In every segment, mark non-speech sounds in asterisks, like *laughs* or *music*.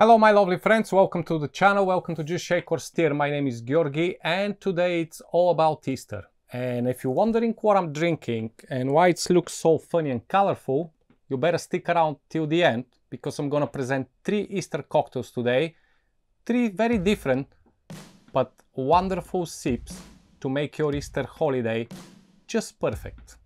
Hello my lovely friends, welcome to the channel, welcome to Just Shake or Stir. My name is Georgi and today it's all about Easter. And if you're wondering what I'm drinking and why it looks so funny and colorful, you better stick around till the end because I'm gonna present three Easter cocktails today. Three very different but wonderful sips to make your Easter holiday just perfect.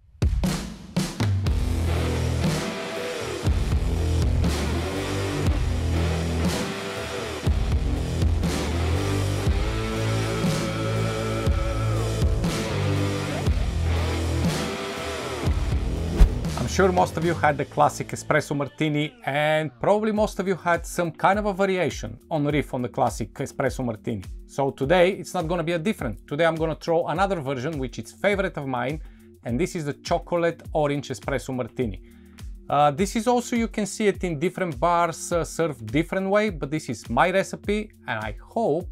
Sure most of you had the classic espresso martini and probably most of you had some kind of a variation on riff on the classic espresso martini. So today it's not gonna be a different. Today I'm gonna throw another version which is favorite of mine and this is the chocolate orange espresso martini. Uh, this is also, you can see it in different bars uh, served different way, but this is my recipe and I hope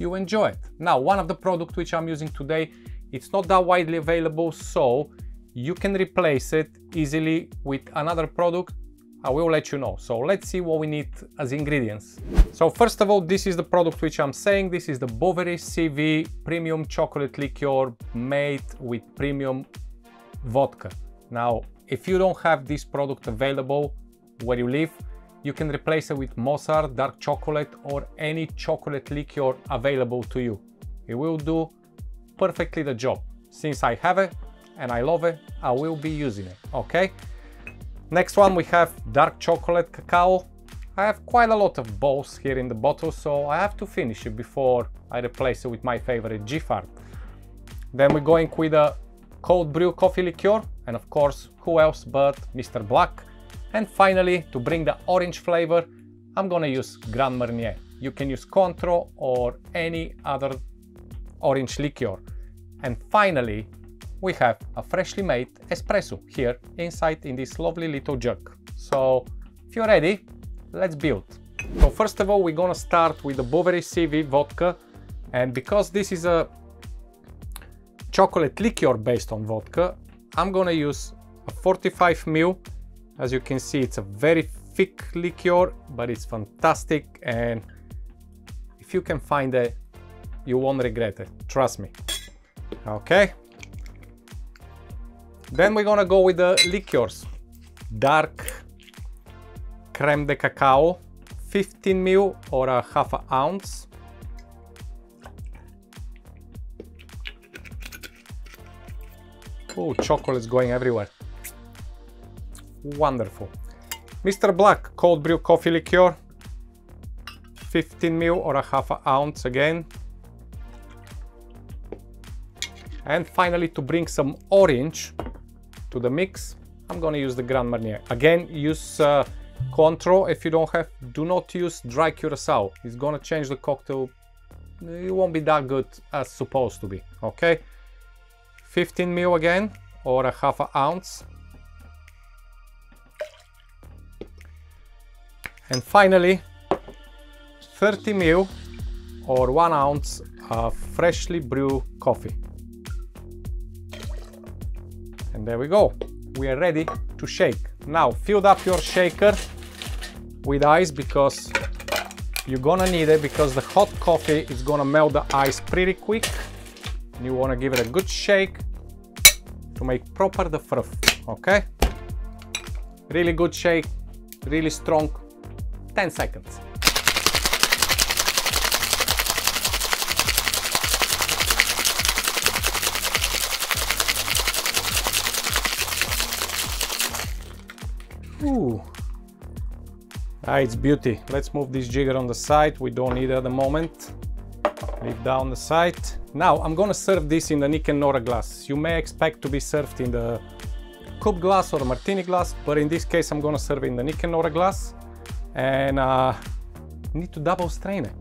you enjoy it. Now, one of the products which I'm using today, it's not that widely available, so you can replace it easily with another product I will let you know. So let's see what we need as ingredients. So first of all, this is the product which I'm saying. This is the Bouvery CV premium chocolate liqueur made with premium vodka. Now, if you don't have this product available where you live, you can replace it with Mozart, dark chocolate or any chocolate liqueur available to you. It will do perfectly the job. Since I have it, and I love it, I will be using it, okay? Next one we have dark chocolate cacao. I have quite a lot of Bols here in the bottle, so I have to finish it before I replace it with my favorite Giffard. Then we're going with a cold brew coffee liqueur, and of course, who else but Mr. Black. And finally, to bring the orange flavor, I'm gonna use Grand Marnier. You can use Cointreau or any other orange liqueur. And finally, we have a freshly made espresso here inside in this lovely little jug. So if you're ready, let's build. So first of all, we're gonna start with the Bouvery CV vodka. And because this is a chocolate liqueur based on vodka, I'm gonna use a 45 ml. As you can see, it's a very thick liqueur, but it's fantastic. And if you can find it, you won't regret it, trust me. Okay, then we're gonna go with the liqueurs. Dark creme de cacao, 15 ml or a half an ounce. Oh, chocolate is going everywhere. Wonderful. Mr. Black cold brew coffee liqueur, 15 ml or a half an ounce again. And finally, to bring some orange, to the mix, I'm gonna use the Grand Marnier. Again, use uh, if you don't have, do not use dry Curacao. It's gonna change the cocktail, it won't be that good as supposed to be, okay? 15 ml again, or a half an ounce. And finally, 30 ml or one ounce of freshly brewed coffee. And there we go. We are ready to shake. Now fill up your shaker with ice because you're gonna need it because the hot coffee is gonna melt the ice pretty quick. You wanna give it a good shake to make proper the froth, okay? Really good shake, really strong, 10 seconds. Ooh. Ah, it's beauty. Let's move this jigger on the side. We don't need it at the moment. Leave down the side. Now I'm gonna serve this in the Nick Nora glass. You may expect to be served in the cup glass or martini glass, but in this case I'm gonna serve in the Nick Nora glass. And uh, need to double strain it.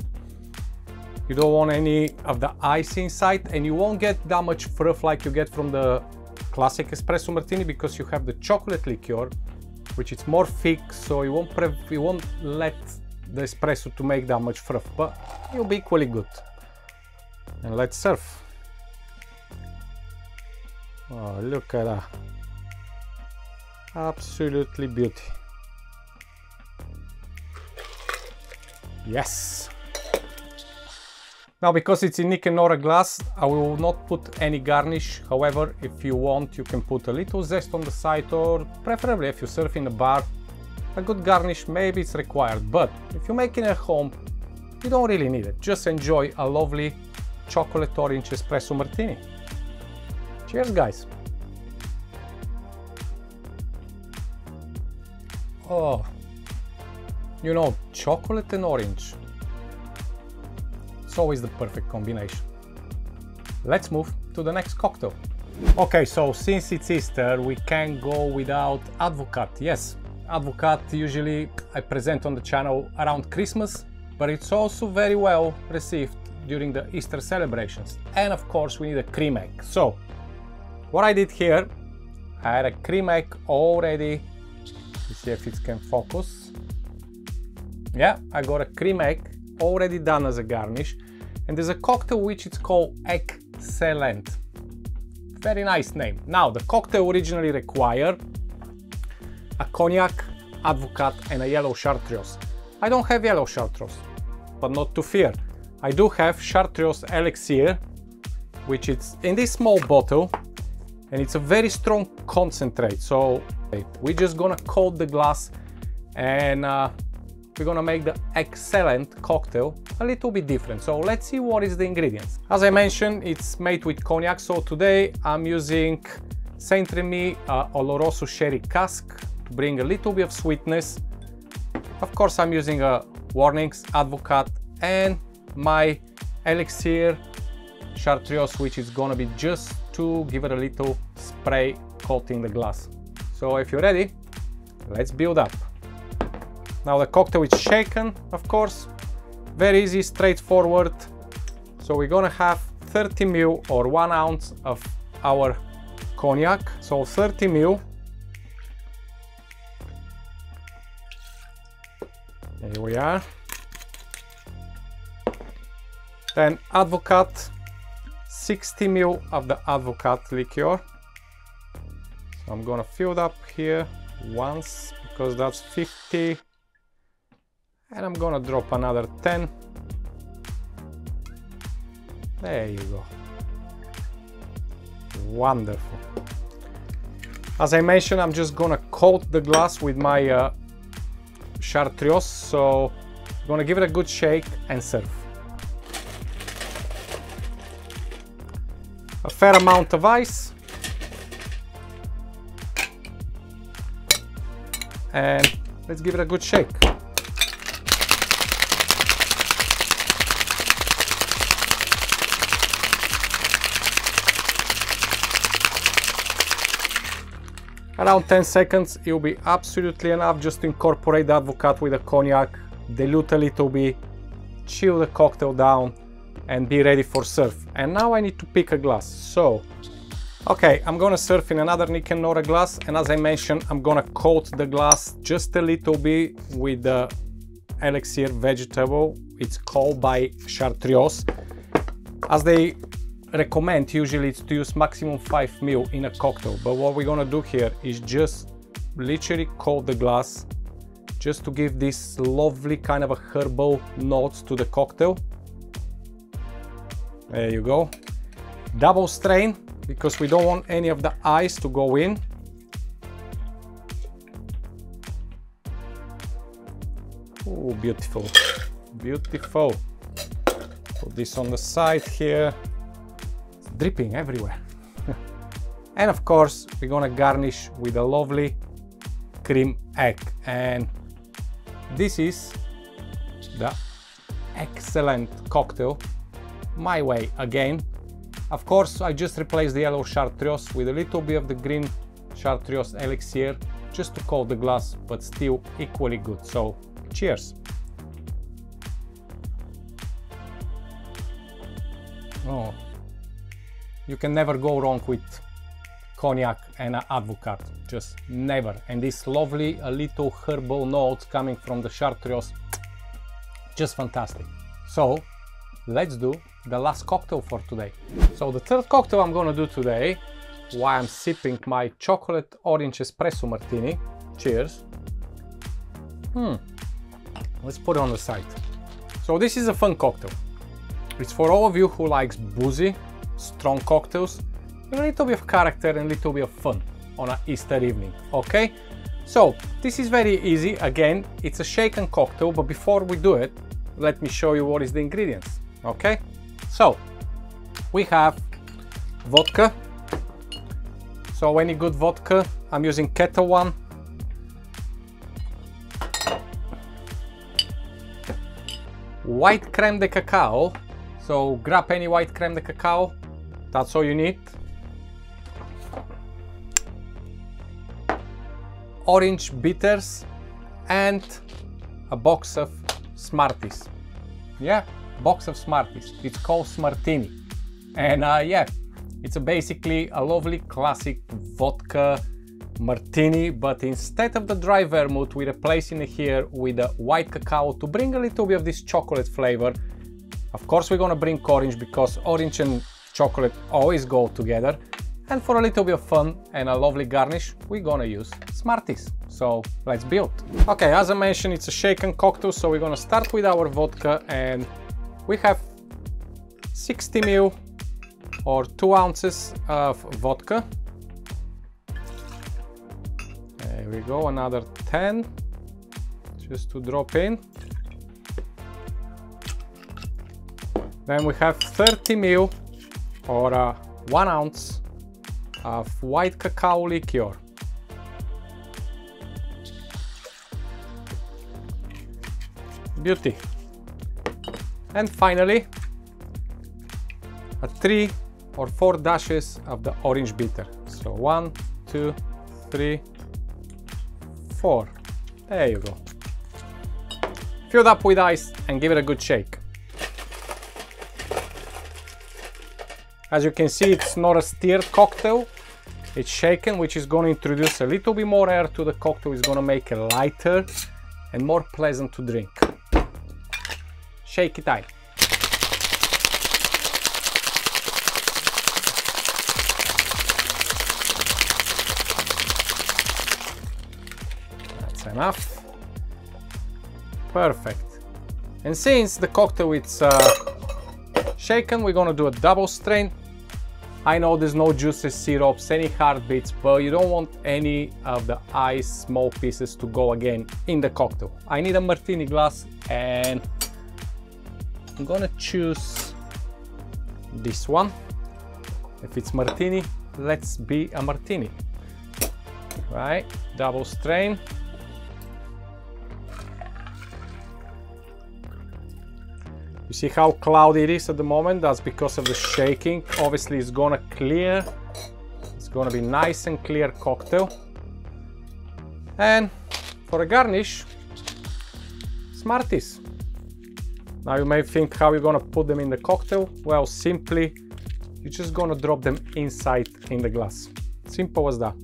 You don't want any of the ice inside and you won't get that much froth like you get from the classic espresso martini because you have the chocolate liqueur which is more thick so it won't it won't let the espresso to make that much froth but it'll be equally good. And let's serve. Oh look at that. Absolutely beauty. Yes. Now, because it's in Nick and Nora glass, I will not put any garnish. However, if you want, you can put a little zest on the side or preferably if you serve in a bar, a good garnish maybe it's required. But if you're making it at home, you don't really need it. Just enjoy a lovely chocolate orange espresso martini. Cheers, guys. Oh, you know, chocolate and orange. It's always the perfect combination. Let's move to the next cocktail. Okay, so since it's Easter, we can't go without Advocaat. Yes, Advocaat usually I present on the channel around Christmas, but it's also very well received during the Easter celebrations. And of course, we need a cream egg. So, what I did here, I had a cream egg already. Let's see if it can focus. Yeah, I got a cream egg already done as a garnish. And there's a cocktail which is called Eggs-Cellent. Very nice name. Now, the cocktail originally required a cognac, advocaat and a yellow chartreuse. I don't have yellow chartreuse, but not to fear. I do have chartreuse elixir, which is in this small bottle, and it's a very strong concentrate. So we're just gonna coat the glass and uh, we're gonna make the Eggs-Cellent cocktail a little bit different. So let's see what is the ingredients. As I mentioned, it's made with cognac. So today I'm using Saint Remy uh, Oloroso Sherry Cask to bring a little bit of sweetness. Of course, I'm using a Warninks Advocaat and my Elixir Chartreuse, which is gonna be just to give it a little spray coating the glass. So if you're ready, let's build up. Now the cocktail is shaken, of course, very easy, straightforward. So we're gonna have 30 ml or one ounce of our cognac. So 30 ml Here we are. Then Advocaat, 60 ml of the Advocaat liqueur. So I'm gonna fill it up here once because that's 50. And I'm gonna drop another 10. There you go. Wonderful. As I mentioned, I'm just gonna coat the glass with my uh, chartreuse, so I'm gonna give it a good shake and serve. A fair amount of ice. And let's give it a good shake. Around 10 seconds, it will be absolutely enough just to incorporate the Advocaat with the cognac, dilute a little bit, chill the cocktail down and be ready for serve. And now I need to pick a glass. So, okay, I'm gonna serve in another Nick and Nora glass. And as I mentioned, I'm gonna coat the glass just a little bit with the elixir Végétal. It's called by Chartreuse. As they recommend usually to use maximum 5 ml in a cocktail but what we're gonna do here is just literally coat the glass just to give this lovely kind of a herbal notes to the cocktail. There you go. Double strain because we don't want any of the ice to go in. Oh beautiful. Beautiful. Put this on the side here dripping everywhere. *laughs* and of course, we're gonna garnish with a lovely cream egg. And this is the Eggs-Cellent cocktail, my way again. Of course, I just replaced the yellow chartreuse with a little bit of the green chartreuse elixir just to coat the glass, but still equally good. So cheers. Oh, you can never go wrong with cognac and advocaat, just never. And this lovely little herbal notes coming from the chartreuse, just fantastic. So let's do the last cocktail for today. So the third cocktail I'm gonna do today, while I'm sipping my chocolate orange espresso martini, cheers. Hmm, let's put it on the side. So this is a fun cocktail. It's for all of you who likes boozy, strong cocktails, with a little bit of character and a little bit of fun on an Easter evening, okay? So this is very easy. Again, it's a shaken cocktail, but before we do it, let me show you what is the ingredients, okay? So we have vodka. So any good vodka, I'm using Ketel One. White creme de cacao. So grab any white creme de cacao. That's all you need. Orange bitters and a box of Smarties. Yeah, box of Smarties. It's called Smartini. And uh, yeah, it's a basically a lovely classic vodka martini, but instead of the dry vermouth, we're replacing it here with a white cacao to bring a little bit of this chocolate flavor. Of course, we're gonna bring orange because orange and chocolate always go together. And for a little bit of fun and a lovely garnish, we're gonna use Smarties. So let's build. Okay, as I mentioned, it's a shaken cocktail, so we're gonna start with our vodka and we have 60 ml or 2 ounces of vodka. There we go, another 10 just to drop in. Then we have 30 ml or uh, 1 ounce of white cacao liqueur. Beauty. And finally, a 3 or 4 dashes of the orange bitter. So one, two, three, four. There you go. Fill it up with ice and give it a good shake. As you can see, it's not a stirred cocktail. It's shaken, which is going to introduce a little bit more air to the cocktail. It's going to make it lighter and more pleasant to drink. Shake it tight. That's enough. Perfect. And since the cocktail is uh, shaken, we're gonna do a double strain. I know there's no juices, syrups, any heartbeats, but you don't want any of the ice small pieces to go again in the cocktail. I need a martini glass and I'm gonna choose this one. If it's martini, let's be a martini. Right, double strain. See how cloudy it is at the moment? That's because of the shaking. Obviously it's gonna clear. It's gonna be nice and clear cocktail. And for a garnish, Smarties. Now you may think how you're gonna put them in the cocktail. Well, simply, you're just gonna drop them inside in the glass. Simple as that.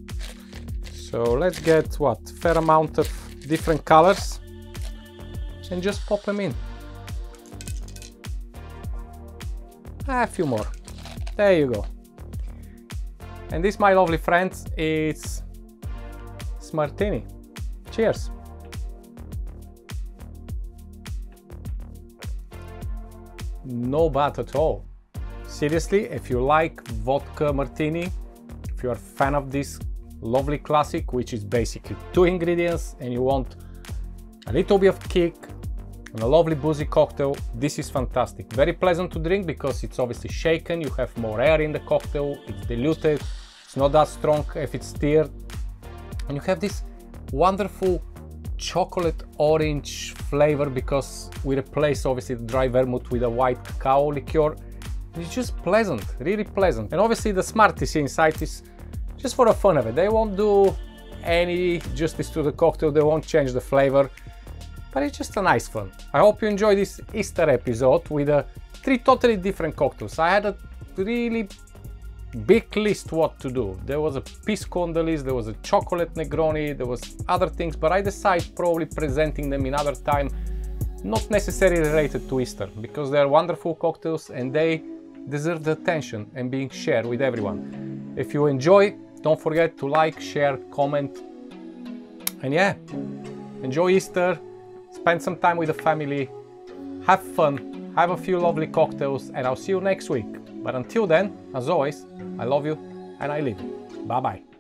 So let's get what, fair amount of different colors and just pop them in. Ah, a few more. There you go. And this, my lovely friends, is Smartini. Cheers. No bad at all. Seriously, if you like vodka martini, if you're a fan of this lovely classic, which is basically two ingredients, and you want a little bit of kick, a lovely boozy cocktail. This is fantastic. Very pleasant to drink because it's obviously shaken. You have more air in the cocktail. It's diluted. It's not that strong if it's stirred. And you have this wonderful chocolate orange flavor because we replace obviously the dry vermouth with a white cacao liqueur. It's just pleasant, really pleasant. And obviously the Smarties inside is just for the fun of it. They won't do any justice to the cocktail. They won't change the flavor but it's just a nice fun. I hope you enjoyed this Easter episode with uh, three totally different cocktails. I had a really big list what to do. There was a pisco on the list, there was a chocolate Negroni, there was other things, but I decided probably presenting them in other time, not necessarily related to Easter, because they are wonderful cocktails and they deserve the attention and being shared with everyone. If you enjoy, don't forget to like, share, comment, and yeah, enjoy Easter, spend some time with the family have fun, have a few lovely cocktails, and I'll see you next week. But until then, as always, I love you and I leave. Bye bye.